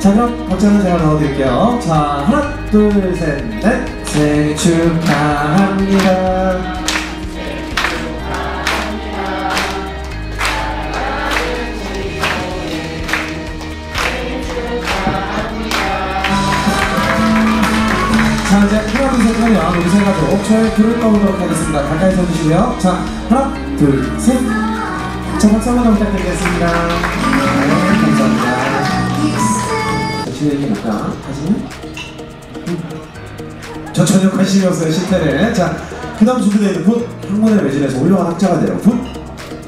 자 그럼 박자는 제가 넣어드릴게요. 자 하나 둘 셋 넷 생일 축하합니다. 자 이제 하나 둘셋 하면 우리 세 가족 저의 불을 꺼보도록 하겠습니다. 가까이 서주시고요. 자 하나 둘 셋. 자 박수 한번 더 부탁드리겠습니다. 네. 지금 볼까? 사진? 저 전혀 관심이 없어요 실패를. 자 그 다음 준비되어 있는 분 학문의 매진에서 훌륭한 학자가 돼요. 분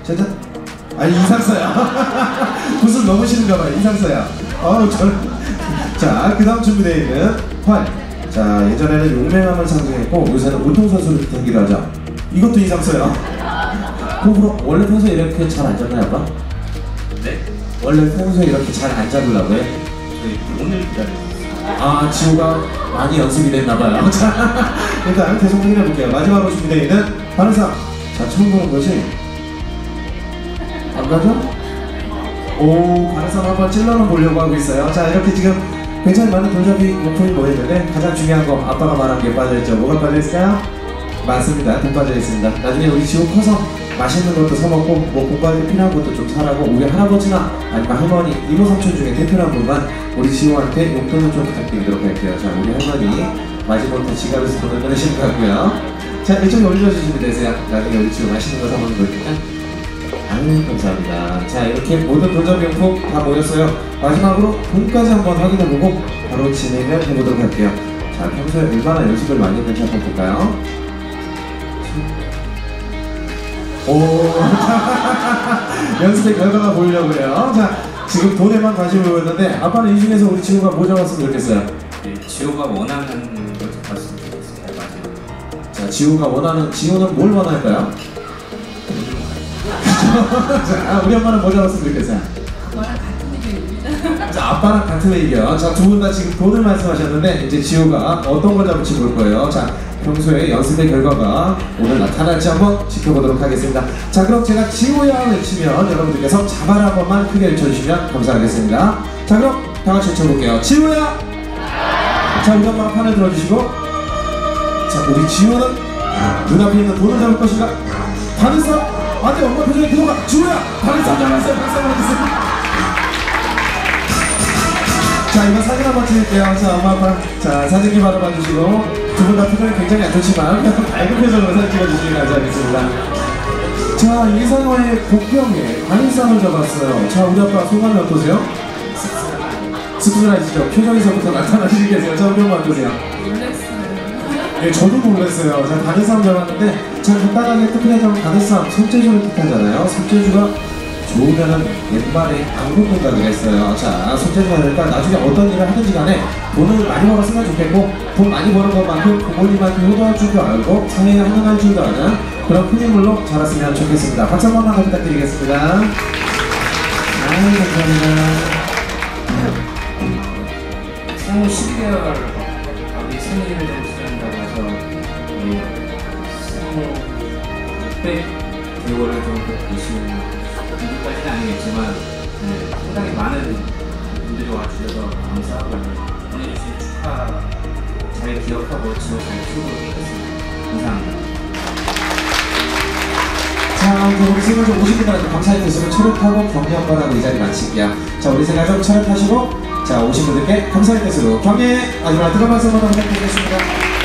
제자 아니 이상서야. 무슨 너무 싫은가 봐요 이상서야. 어우 저는 자그 다음 준비되어 있는 활. 자 예전에는 용맹함을 상징했고 요새는 운동선수를 되기도 하죠. 이것도 이상서야. 호불호 원래 평소에 이렇게 잘 앉았나요, 아빠? 네? 원래 평소에 이렇게 잘 안 잡으려고 해? 저희 오늘 기다렸어요. 아, 지호가 많이 연습이 됐나봐요. 자, 일단 계속 확인해 볼게요. 마지막으로 준비되어 있는 바른상. 자, 처음 보는 거지? 안 가죠? 오, 바른상 한번 찔러는 보려고 하고 있어요. 자, 이렇게 지금 굉장히 많은 돌잡이 용품이 모였는데 가장 중요한 거 아빠가 말한 게 빠져있죠. 뭐가 빠져있을까요? 맞습니다. 돈 빠져있습니다. 나중에 우리 지호 커서 맛있는 것도 사먹고 뭐 공부할 때 필요한 것도 좀 사라고 우리 할아버지나 아니면 할머니, 이모 삼촌 중에 대표란 분만 우리 지호한테 용돈을 좀 부탁드리도록 할게요. 자, 우리 할머니 마지못해 지갑에서 돈을 꺼내실 것 같고요. 자, 이쪽에 올려주시면 되세요. 나중에 우리 지호 맛있는 거 사먹는 거니까. 아유, 감사합니다. 자, 이렇게 모든 돈잡이용품 다 모였어요. 마지막으로 돈까지 한번 확인해보고 바로 진행을 해보도록 할게요. 자, 평소에 얼마나 연습을 많이 했는지 한번 볼까요? 오, 연습의 결과가 보이려고 그래요. 자, 지금 돈에만 관심을 보였는데 아빠는 이 중에서 우리 친구가 뭐 잡았으면 좋겠어요? 네, 지호가 원하는 걸 잡았으면 좋겠어요. 맞아요. 자, 지우가 원하는, 지우는 뭘 원할까요? 자, 우리 엄마는 뭐 잡았으면 좋겠어요? 저랑 같은 의견입니다. 자, 아빠랑 같은 얘기요. 자, 두 분 다 지금 돈을 말씀하셨는데, 이제 지호가 어떤 걸 잡을지 볼 거예요. 자, 평소에 연습의 결과가 오늘 나타날지 한번 지켜보도록 하겠습니다. 자, 그럼 제가 지호야 외치면 여러분들께서 자발 한 번만 크게 외쳐주시면 감사하겠습니다. 자, 그럼 다 같이 외쳐볼게요. 지호야! 자, 우리 엄마 판을 들어주시고, 자, 우리 지호는 눈앞에 있는 돈을 잡을 것인가? 다른 사람, 안돼, 엄마 표정이 들어가! 지호야! 다른 사람 잡았어요. 박수 한번 주세요. 자 이거 사진 한번 찍을게요 자 엄마 아빠 자 사진기 바로 봐주시고 두 분 다 표정이 굉장히 안 좋지만 밝은 표정으로 사진 찍어주시기 감사하겠습니다 자 이상화의 복병에 관일상을 잡았어요 자 우리 아빠 소감이 어떠세요? 씁쓸하시죠? 표정에서부터 나타나시겠어요 자 우리 엄마 어떠세요? 예, 저도 놀랐어요. 자, 다대싸움 잡았는데, 자, 간단하게 특별하자면 다대싸움, 손재주를 뜻하잖아요. 손재주가 좋으면은 옛말에 안국군다고 했어요. 자, 손재주가 나중에 어떤 일을 하든지 간에 돈을 많이 벌었으면 좋겠고, 돈 많이 버는 것만큼 부모님한테 효도할 줄도 알고, 사회에 환영할 줄도 아는 그런 큰 인물로 자랐으면 좋겠습니다. 박수 한 번만 더 부탁드리겠습니다. 아유, 감사합니다. 생후 12개월 아기 생일을 축하한다고 해서 우리 생후 600개월을 정도 분 들까지는 아니겠지만 네, 상당히 많은 분들이 와주셔서 감사하고 보내주신 축하 잘 기억하고 지호 잘 키우도록 하겠습니다. 감사합니다. 자, 우리 세 가족 오신 분들한테 감사의 뜻으로 타고 경례 한 번 하고 이 자리 마칠게요. 자, 우리 세 가족 차를 타시고, 자, 오신 분들께 감사의 뜻으로 경례 마지막 뜨거운 박수 한번 부탁드리겠습니다.